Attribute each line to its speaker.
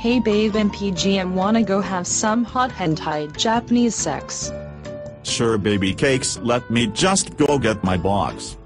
Speaker 1: Hey babe MPGM wanna go have some hot hentai Japanese sex.
Speaker 2: Sure baby cakes let me just go get my box.